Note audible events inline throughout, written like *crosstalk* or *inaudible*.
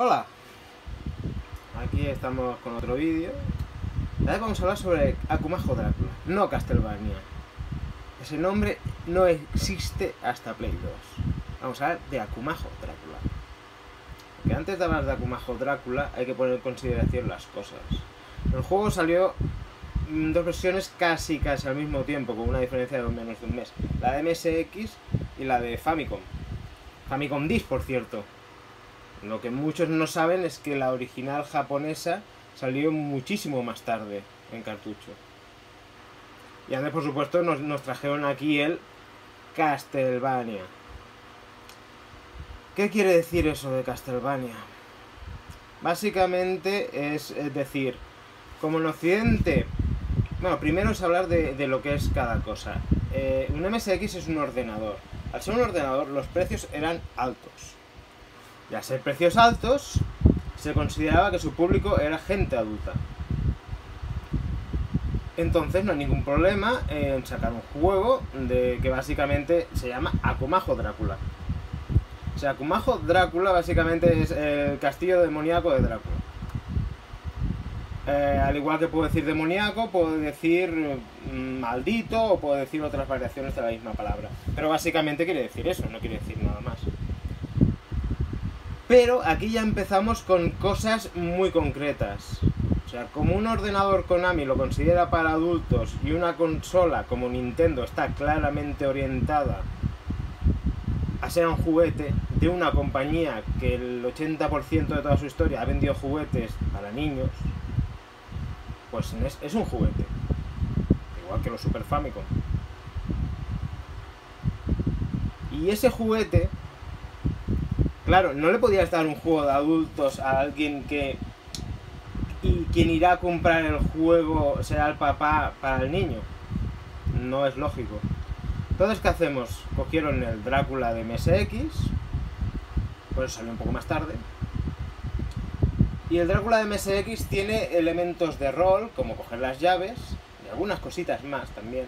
Hola, aquí estamos con otro vídeo. Ahora vamos a hablar sobre Akumajo Drácula, no Castlevania. Ese nombre no existe hasta Play 2. Vamos a hablar de Akumajo Drácula. Porque antes de hablar de Akumajo Drácula hay que poner en consideración las cosas. El juego salió en dos versiones casi casi al mismo tiempo, con una diferencia de menos de un mes. La de MSX y la de Famicom. Famicom Disk, por cierto. Lo que muchos no saben es que la original japonesa salió muchísimo más tarde en cartucho. Y antes, por supuesto, nos, trajeron aquí el Castlevania. ¿Qué quiere decir eso de Castlevania? Básicamente es, decir, como en Occidente... Bueno, primero es hablar de, de lo que es cada cosa. Eh, un MSX es un ordenador. Al ser un ordenador, los precios eran altos. Y al ser precios altos, se consideraba que su público era gente adulta. Entonces no hay ningún problema en sacar un juego de que básicamente se llama Akumajo Drácula. O sea, Akumajo Drácula básicamente es el castillo demoníaco de Drácula. Eh, al igual que puedo decir demoníaco, puedo decir mm, maldito o puedo decir otras variaciones de la misma palabra. Pero básicamente quiere decir eso, no quiere decir nada más. Pero aquí ya empezamos con cosas muy concretas. O sea, como un ordenador Konami lo considera para adultos y una consola como Nintendo está claramente orientada a ser un juguete de una compañía que el 80% de toda su historia ha vendido juguetes para niños, pues es, es un juguete. Igual que los Super Famicom. Y ese juguete, claro, no le podías dar un juego de adultos a alguien que y quien irá a comprar el juego será el papá para el niño. No es lógico. Entonces, ¿qué hacemos? Cogieron el Drácula de MSX, por eso salió un poco más tarde. Y el Drácula de MSX tiene elementos de rol, como coger las llaves, y algunas cositas más también.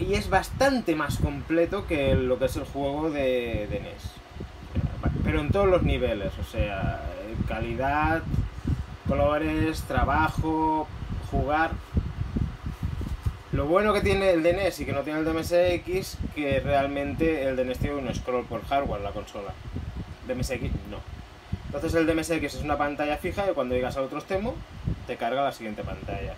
Y es bastante más completo que lo que es el juego de, de NES. Pero en todos los niveles, o sea, calidad, colores, trabajo, jugar. Lo bueno que tiene el DNS y que no tiene el DMSX, que realmente el DNS tiene un scroll por hardware la consola. DMSX no. Entonces el DMSX es una pantalla fija y cuando llegas a otro extremo te carga la siguiente pantalla.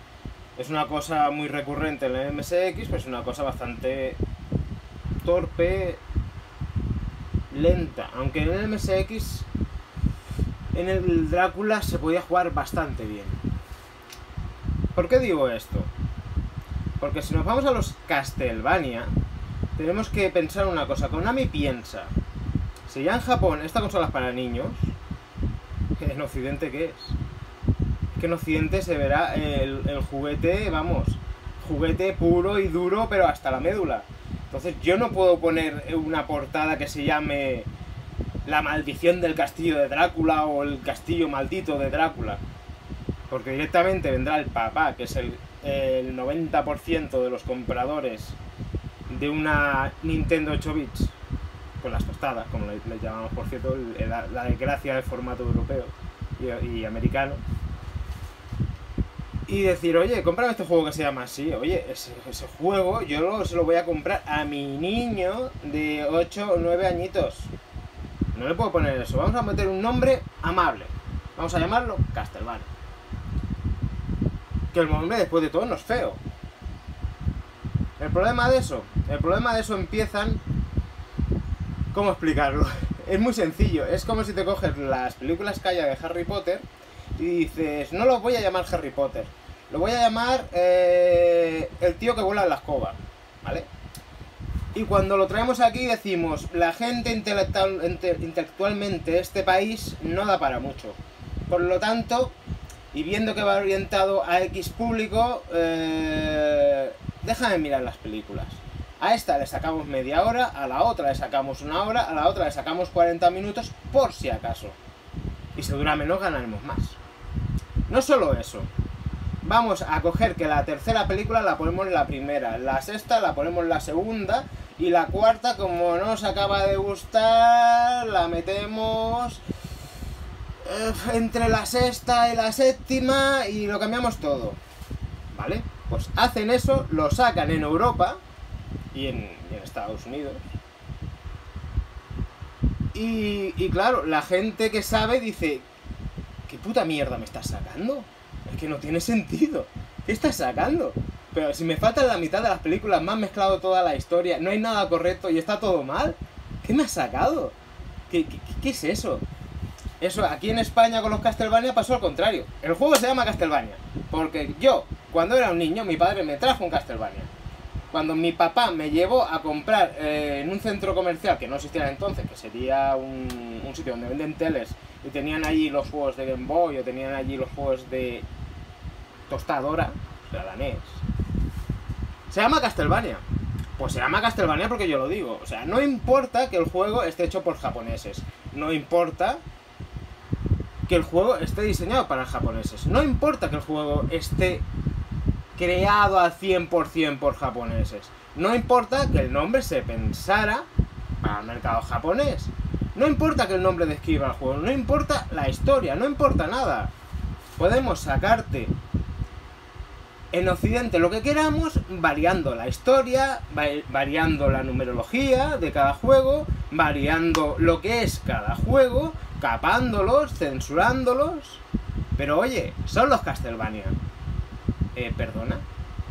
Es una cosa muy recurrente en el MSX, pues es una cosa bastante torpe, lenta. Aunque en el MSX en el Drácula se podía jugar bastante bien. ¿Por qué digo esto? Porque si nos vamos a los Castlevania, tenemos que pensar una cosa. Konami piensa, si ya en Japón esta consola es para niños, *laughs* ¿en Occidente qué es? Que en Occidente se verá el, el juguete, vamos, juguete puro y duro, pero hasta la médula. Entonces yo no puedo poner una portada que se llame la maldición del castillo de Drácula o el castillo maldito de Drácula. Porque directamente vendrá el papá, que es el, el 90% de los compradores de una Nintendo 8 bits, con las tostadas, como le, llamamos por cierto, la, desgracia del formato europeo y, americano. Y decir, oye, cómprame este juego que se llama así. Oye, ese, juego yo se lo voy a comprar a mi niño de 8 o 9 añitos. No le puedo poner eso. Vamos a meter un nombre amable. Vamos a llamarlo Castlevania. Que el nombre después de todo no es feo. El problema de eso, el problema de eso empiezan... ¿Cómo explicarlo? *laughs* Es muy sencillo. Es como si te coges las películas que de Harry Potter y dices, no lo voy a llamar Harry Potter. Lo voy a llamar eh, el tío que vuela en la escoba. ¿Vale? Y cuando lo traemos aquí decimos, la gente intelectual, intelectualmente de este país no da para mucho. Por lo tanto, y viendo que va orientado a X público, eh, déjame mirar las películas. A esta le sacamos media hora, a la otra le sacamos una hora, a la otra le sacamos 40 minutos, por si acaso. Y si dura menos, ganaremos más. No solo eso. Vamos a coger que la tercera película la ponemos la primera, la sexta la ponemos la segunda y la cuarta, como no nos acaba de gustar, la metemos eh, entre la sexta y la séptima y lo cambiamos todo. ¿Vale? Pues hacen eso, lo sacan en Europa y en, y en Estados Unidos. Y, y claro, la gente que sabe dice, ¿qué puta mierda me estás sacando? Es que no tiene sentido. ¿Qué estás sacando? Pero si me falta la mitad de las películas, me han mezclado toda la historia, no hay nada correcto y está todo mal. ¿Qué me has sacado? ¿Qué, qué, qué es eso? Eso, aquí en España con los Castlevania pasó al contrario. El juego se llama Castlevania. Porque yo, cuando era un niño, mi padre me trajo un Castlevania. Cuando mi papá me llevó a comprar eh, en un centro comercial que no existía entonces, que sería un, un sitio donde venden teles, y tenían allí los juegos de Game Boy, o tenían allí los juegos de tostadora, la NES. Se llama Castlevania. Pues se llama Castlevania porque yo lo digo. O sea, no importa que el juego esté hecho por japoneses. No importa que el juego esté diseñado para japoneses. No importa que el juego esté creado al 100% por japoneses. No importa que el nombre se pensara para el mercado japonés. No importa que el nombre describa el juego. No importa la historia. No importa nada. Podemos sacarte en Occidente lo que queramos, variando la historia, variando la numerología de cada juego, variando lo que es cada juego, capándolos, censurándolos. Pero oye, son los Castlevania. Eh, perdona.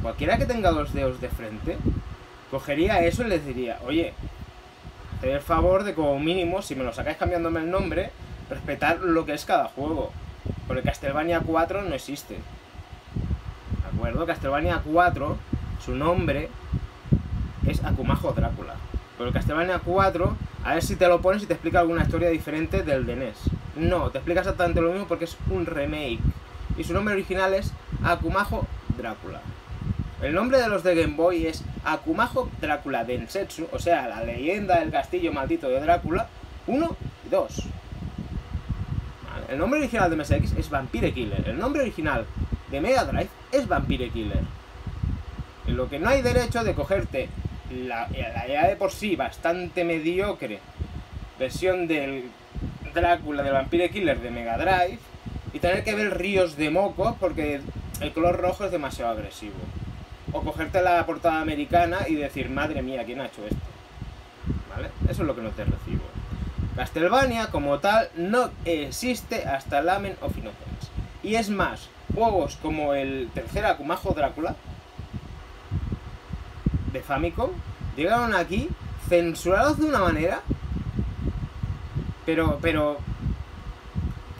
Cualquiera que tenga dos dedos de frente, cogería eso y les diría, oye, haced el favor de como mínimo, si me lo sacáis cambiándome el nombre, respetar lo que es cada juego. Porque Castlevania 4 no existe. ¿De acuerdo? Castlevania 4, su nombre es Akumajo Drácula. Pero Castlevania 4, a ver si te lo pones y te explica alguna historia diferente del de NES. No, te explica exactamente lo mismo porque es un remake. Y su nombre original es Akumajo Drácula. El nombre de los de Game Boy es Akumajo Drácula Densetsu, o sea, la leyenda del castillo maldito de Drácula 1 y 2. Vale, El nombre original de MSX es Vampire Killer. El nombre original de Mega Drive es Vampire Killer. En lo que no hay derecho de cogerte la, la ya de por sí bastante mediocre versión del Drácula del Vampire Killer de Mega Drive y tener que ver ríos de moco porque el color rojo es demasiado agresivo. O cogerte la portada americana y decir, madre mía, ¿quién ha hecho esto? ¿Vale? Eso es lo que no te recibo. Castlevania, como tal, no existe hasta Lamen of Innocence. Y es más, juegos como el tercer Akumajo Drácula de Famicom llegaron aquí censurados de una manera pero pero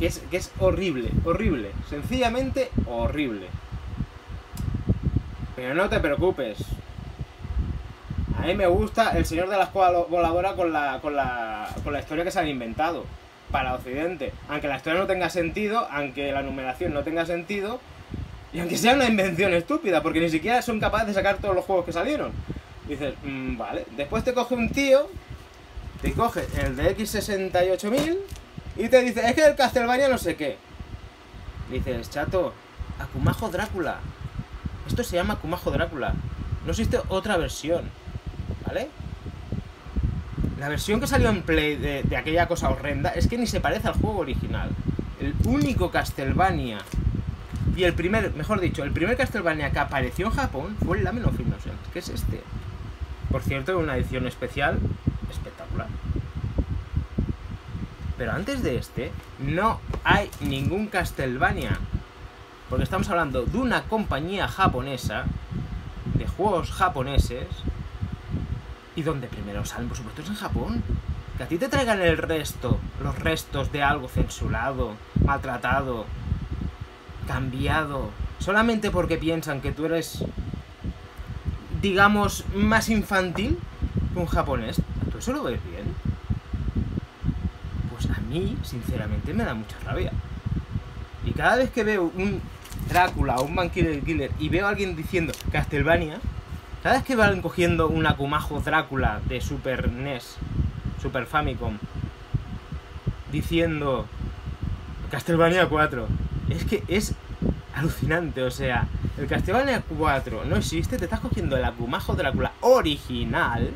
que es, que es horrible, horrible, sencillamente horrible. Pero no te preocupes. A mí me gusta El Señor de la Escuela Voladora con la, con la, con la historia que se han inventado para Occidente. Aunque la historia no tenga sentido, aunque la numeración no tenga sentido, y aunque sea una invención estúpida, porque ni siquiera son capaces de sacar todos los juegos que salieron. Dices, mmm, vale. Después te coge un tío, te coge el de X68000 y te dice, es que el Castlevania no sé qué. Dices, chato, Akumajo Drácula. Esto se llama Akumajo Drácula. No existe otra versión. ¿Vale? La versión que salió en Play de, aquella cosa horrenda es que ni se parece al juego original. El único Castlevania y el primer, mejor dicho, el primer Castlevania que apareció en Japón fue el Lamen of que es este. Por cierto, una edición especial espectacular. Pero antes de este, no hay ningún Castlevania. Porque estamos hablando de una compañía japonesa, de juegos japoneses, y donde primero salen, por supuesto, es en Japón. Que a ti te traigan el resto, los restos de algo censurado, maltratado, cambiado, solamente porque piensan que tú eres, digamos, más infantil que un japonés. ¿Tú eso lo ves bien? Pues a mí, sinceramente, me da mucha rabia. Y cada vez que veo un Drácula o un Vampire Killer y veo a alguien diciendo Castlevania, vez que van cogiendo un Akumajo Drácula de Super NES, Super Famicom, diciendo Castlevania 4, es que es alucinante, o sea, el Castlevania 4 no existe, te estás cogiendo el Akumajo Drácula original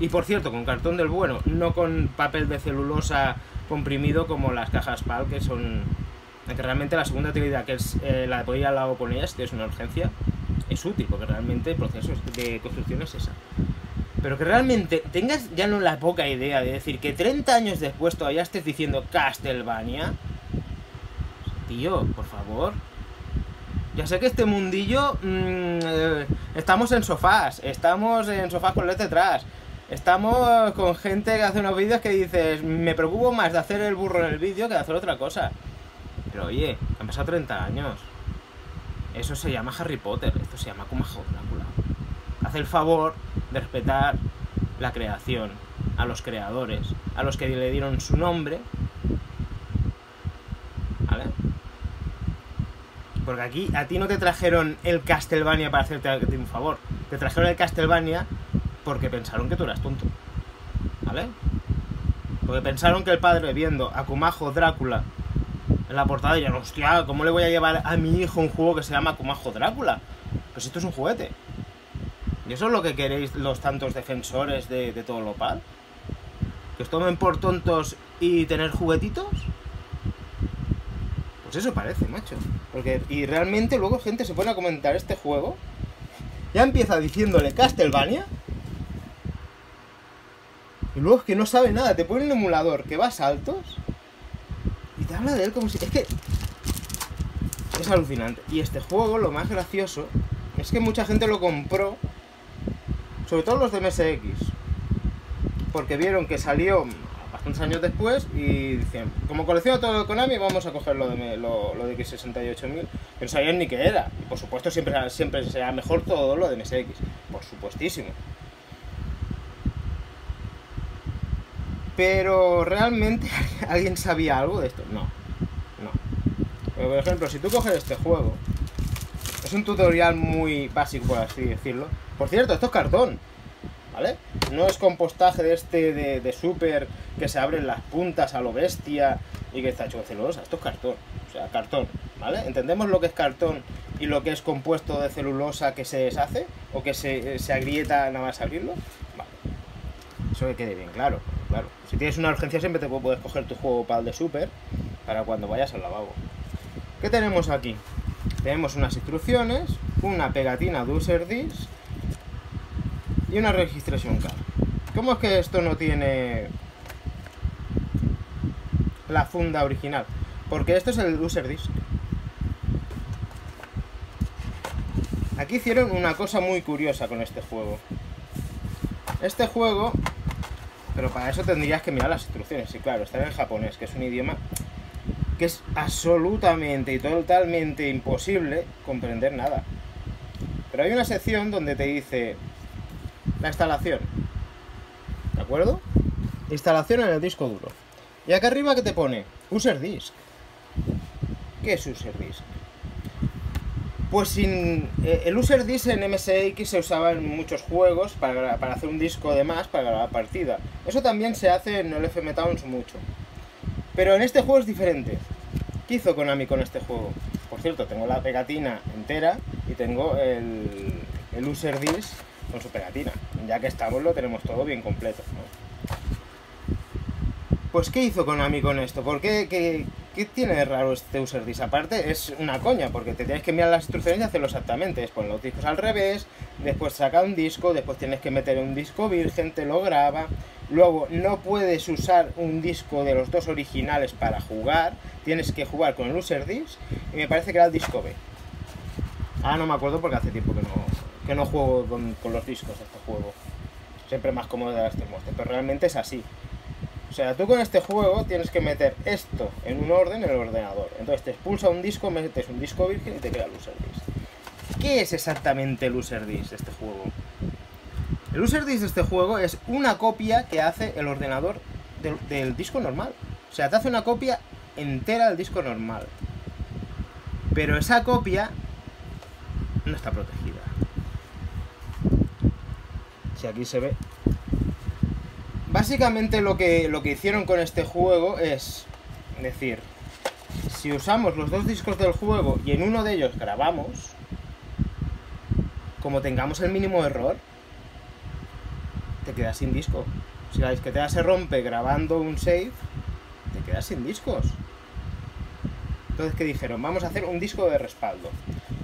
Y por cierto, con cartón del bueno, no con papel de celulosa comprimido como las cajas PAL, que son... Que realmente la segunda utilidad, que es eh, la de poder ir al lado con ellas, que es una urgencia, es útil, porque realmente el proceso de construcción es esa. Pero que realmente tengas ya no la poca idea de decir que 30 años después todavía estés diciendo Castlevania. Tío, por favor. Ya sé que este mundillo... mm, eh, estamos en sofás, estamos en sofás con LED detrás. Estamos con gente que hace unos vídeos que dices, me preocupo más de hacer el burro en el vídeo que de hacer otra cosa. Pero oye, han pasado 30 años. Eso se llama Harry Potter, esto se llama Kumajo Drácula. Haz el favor de respetar la creación, a los creadores, a los que le dieron su nombre. ¿Vale? Porque aquí a ti no te trajeron el Castlevania para hacerte un favor. Te trajeron el Castlevania porque pensaron que tú eras tonto. ¿Vale? Porque pensaron que el padre viendo a Kumajo Drácula en la portada dirían, hostia, ¿cómo le voy a llevar a mi hijo un juego que se llama Kumajo Drácula? Pues esto es un juguete. ¿Y eso es lo que queréis los tantos defensores de, todo lo pal? ¿Que os tomen por tontos y tener juguetitos? Pues eso parece, macho. Porque, y realmente luego gente se pone a comentar este juego. Ya empieza diciéndole Castlevania. Y luego es que no sabe nada. Te pone un emulador que va a saltos. Habla de él como si. Es que. Es alucinante. Y este juego, lo más gracioso, es que mucha gente lo compró. Sobre todo los de MSX. Porque vieron que salió bastantes años después y decían, como colecciono todo de Konami, vamos a coger lo de, lo, lo de X68000. Que no sabían ni qué era. Y por supuesto siempre, siempre será mejor todo lo de MSX. Por supuestísimo. Pero realmente *laughs* alguien sabía algo de esto. No. No. Pero, por ejemplo, si tú coges este juego, es un tutorial muy básico, por así decirlo. Por cierto, esto es cartón. ¿Vale? No es compostaje de este de, super que se abren las puntas a lo bestia y que está hecho de celulosa. Esto es cartón. O sea, cartón. ¿Vale? ¿Entendemos lo que es cartón y lo que es compuesto de celulosa que se deshace? ¿O que se, se agrieta nada más abrirlo? Vale. Eso que quede bien claro. Claro. Si tienes una urgencia siempre te puedes coger tu juego PAL de super para cuando vayas al lavabo. ¿Qué tenemos aquí? Tenemos unas instrucciones, una pegatina de user disc y una registration card. ¿Cómo es que esto no tiene la funda original? Porque esto es el user disc. Aquí hicieron una cosa muy curiosa con este juego. Este juego, pero para eso tendrías que mirar las instrucciones. Y claro, está en japonés, que es un idioma que es absolutamente y totalmente imposible comprender nada. Pero hay una sección donde te dice la instalación. ¿De acuerdo? Instalación en el disco duro. Y acá arriba que te pone user disk. ¿Qué es user disk? Pues sin eh, el user disk en MSX se usaba en muchos juegos para, hacer un disco de más para la partida. Eso también se hace en el FM Towns mucho. Pero en este juego es diferente. ¿Qué hizo Konami con este juego? Por cierto, tengo la pegatina entera y tengo el, el user disc con su pegatina. Ya que estamos lo tenemos todo bien completo. Pues ¿qué hizo Konami con esto? ¿Por qué, qué, qué tiene de raro este user disc? Aparte es una coña, porque te tienes que mirar las instrucciones y hacerlo exactamente. Es poner los discos al revés, después saca un disco, después tienes que meter un disco virgen, te lo graba. Luego no puedes usar un disco de los dos originales para jugar, tienes que jugar con el user disc y me parece que era el disco B. Ah, no me acuerdo porque hace tiempo que no, que no juego con, con los discos de este juego. Siempre más cómodo de las Monster, pero realmente es así. O sea, tú con este juego tienes que meter esto en un orden en el ordenador. Entonces te expulsa un disco, metes un disco virgen y te queda el user disc. ¿Qué es exactamente el user disc de este juego? El user disc de este juego es una copia que hace el ordenador del disco normal. O sea, te hace una copia entera del disco normal. Pero esa copia no está protegida. Si aquí se ve. Básicamente lo que, lo que hicieron con este juego es decir, si usamos los dos discos del juego y en uno de ellos grabamos, como tengamos el mínimo error, te quedas sin disco. Si la disquetera se rompe grabando un save, te quedas sin discos. Entonces, ¿qué dijeron? Vamos a hacer un disco de respaldo.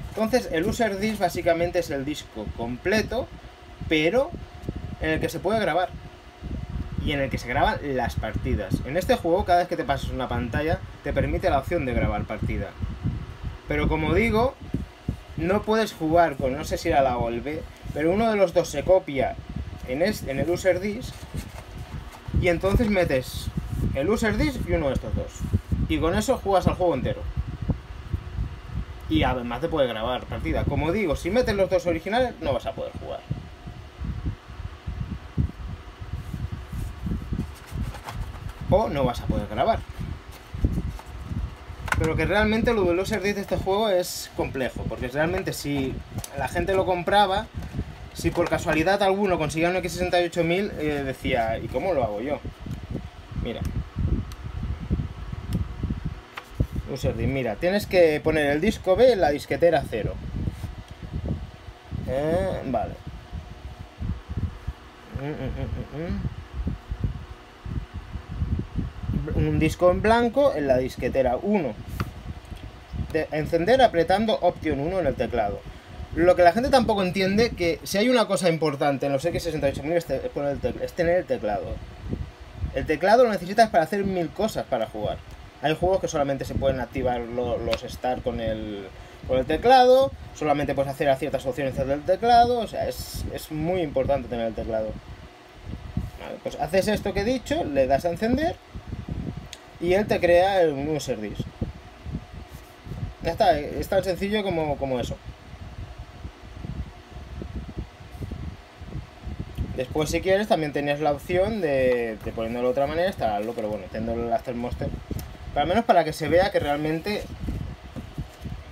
Entonces, el user disc básicamente es el disco completo, pero en el que se puede grabar. Y en el que se graban las partidas. En este juego, cada vez que te pasas una pantalla, te permite la opción de grabar partida. Pero como digo, no puedes jugar con, no sé si era la o el B, pero uno de los dos se copia en, el user disc y entonces metes el user disc y uno de estos dos. Y con eso juegas al juego entero. Y además te puede grabar partida. Como digo, si metes los dos originales no vas a poder jugar. No vas a poder grabar. Pero que realmente lo del user disc de este juego es complejo. Porque realmente si la gente lo compraba, si por casualidad alguno conseguía un X68000, eh, decía, ¿y cómo lo hago yo? Mira. Userdin, mira, tienes que poner el disco B en la disquetera 0. Eh, vale. Mm, mm, mm, un disco en blanco en la disquetera 1. De encender apretando Option 1 en el teclado. Lo que la gente tampoco entiende que si hay una cosa importante en los X68000 es, es tener el teclado. El teclado lo necesitas para hacer mil cosas para jugar. Hay juegos que solamente se pueden activar los start con el, con el teclado, solamente puedes hacer a ciertas opciones del teclado, o sea, es, muy importante tener el teclado. pues haces esto que he dicho, le das a encender y él te crea un user disk. Ya está, es tan sencillo como, como eso. Después, si quieres, también tenías la opción de, de poniéndolo de otra manera, instalarlo, pero bueno, teniendo el After Monster. Pero al menos para que se vea que realmente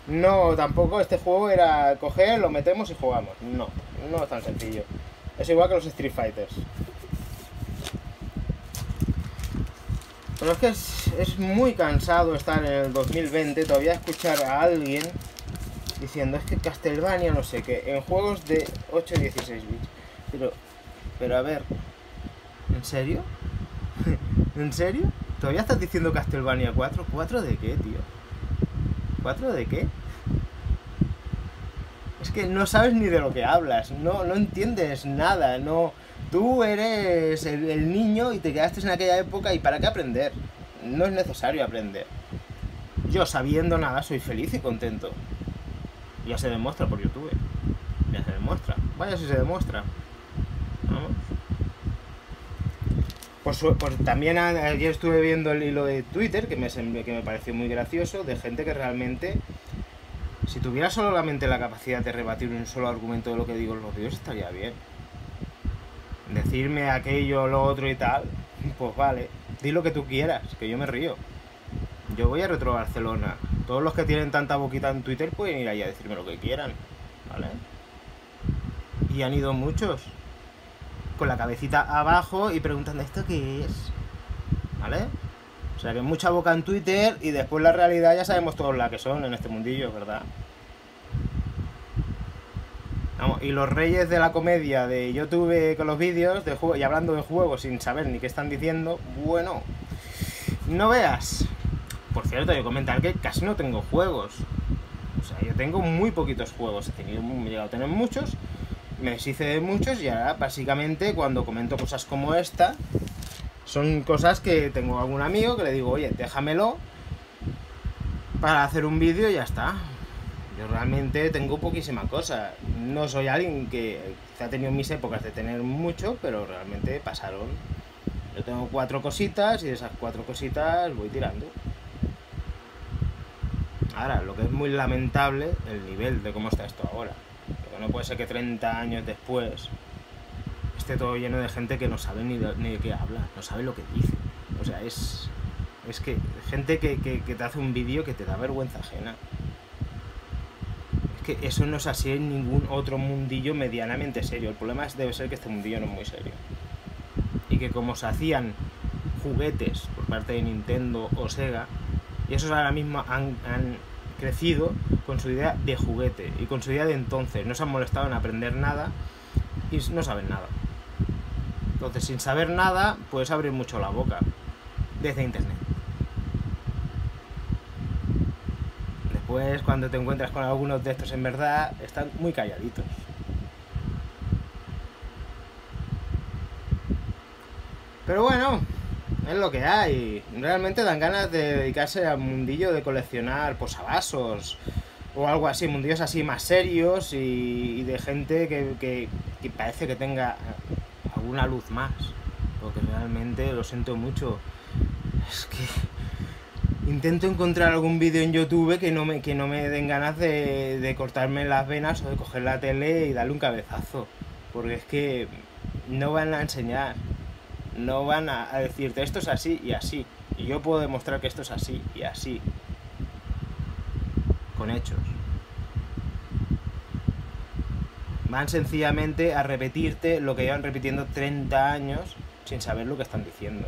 no, tampoco este juego era coger, lo metemos y jugamos. No, no es tan sencillo. Es igual que los Street Fighters. Pero es que es, es, muy cansado estar en el 2020, todavía escuchar a alguien diciendo es que Castlevania no sé qué, en juegos de 8 y 16 bits. Pero pero a ver, ¿en serio? *laughs* ¿En serio? ¿Todavía estás diciendo Castlevania 4? ¿4 de qué, tío? ¿4 de qué? Es que no sabes ni de lo que hablas, no, no entiendes nada, no... Tú eres el, niño y te quedaste en aquella época y ¿para qué aprender? No es necesario aprender. Yo sabiendo nada soy feliz y contento. Ya se demuestra por YouTube. Ya se demuestra. Vaya si se demuestra. También ayer estuve viendo el hilo de Twitter, que me, que me pareció muy gracioso, de gente que realmente, si tuviera solamente la capacidad de rebatir un solo argumento de lo que digo en los vídeos, estaría bien. Decirme aquello, lo otro y tal, pues vale, di lo que tú quieras, que yo me río. Yo voy a Retro Barcelona. Todos los que tienen tanta boquita en Twitter pueden ir ahí a decirme lo que quieran, ¿vale? Y han ido muchos con la cabecita abajo y preguntando ¿esto qué es? ¿Vale? O sea que mucha boca en Twitter y después la realidad ya sabemos todos la que son en este mundillo, ¿verdad? Y los reyes de la comedia de YouTube con los vídeos de y hablando de juegos sin saber ni qué están diciendo, bueno, no veas. Por cierto, yo comentar que casi no tengo juegos. O sea, yo tengo muy poquitos juegos. He tenido, he llegado a tener muchos, me deshice de muchos y ahora básicamente cuando comento cosas como esta, son cosas que tengo algún amigo que le digo, oye, déjamelo para hacer un vídeo y ya está. Yo realmente tengo poquísima cosa. No soy alguien que ha tenido mis épocas de tener mucho, pero realmente pasaron. Yo tengo cuatro cositas y de esas cuatro cositas voy tirando. Ahora, lo que es muy lamentable, el nivel de cómo está esto ahora no puede ser que 30 años después esté todo lleno de gente que no sabe ni de, qué habla, no sabe lo que dice. O sea, es, es que gente que, te hace un vídeo que te da vergüenza ajena. Que eso no es así en ningún otro mundillo medianamente serio. El problema es, debe ser que este mundillo no es muy serio. Y que como se hacían juguetes por parte de Nintendo o Sega, y esos ahora mismo han crecido con su idea de juguete y con su idea de entonces. No se han molestado en aprender nada y no saben nada. Entonces, sin saber nada, puedes abrir mucho la boca desde internet. Después, cuando te encuentras con algunos de estos en verdad, están muy calladitos. Pero bueno, es lo que hay. Realmente dan ganas de dedicarse al mundillo de coleccionar posavasos o algo así, mundillos así más serios y, de gente que, que, que, parece que tenga alguna luz más. Porque realmente lo siento mucho. Es que intento encontrar algún vídeo en YouTube que no me, que no me den ganas de, cortarme las venas o de coger la tele y darle un cabezazo. Porque es que no van a enseñar no van a, decirte esto es así y así. Y yo puedo demostrar que esto es así y así. Con hechos. Van sencillamente a repetirte lo que llevan repitiendo 30 años sin saber lo que están diciendo.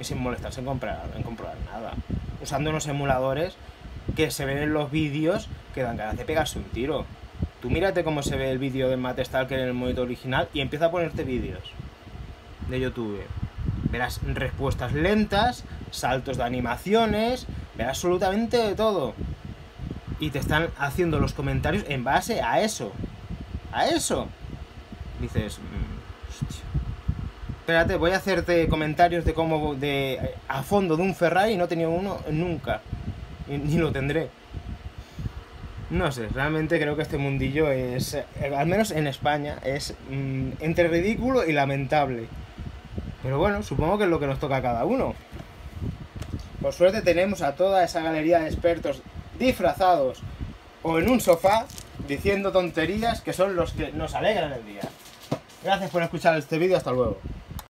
Y sin molestarse en, comprar, en comprobar nada. Usando unos emuladores que se ven en los vídeos que dan ganas de pegarse un tiro. Tú mírate cómo se ve el vídeo de Matt Stalker en el monitor original y empieza a ponerte vídeos de YouTube. Verás respuestas lentas, saltos de animaciones, verás absolutamente de todo. Y te están haciendo los comentarios en base a eso. A eso. Dices, mm. Espérate, voy a hacerte comentarios de cómo de a fondo de un Ferrari y no he tenido uno nunca. ni lo tendré. No sé, realmente creo que este mundillo es, eh, al menos en España, es mm, entre ridículo y lamentable. Pero bueno, supongo que es lo que nos toca a cada uno. Por suerte tenemos a toda esa galería de expertos disfrazados o en un sofá diciendo tonterías que son los que nos alegran el día. Gracias por escuchar este vídeo, hasta luego.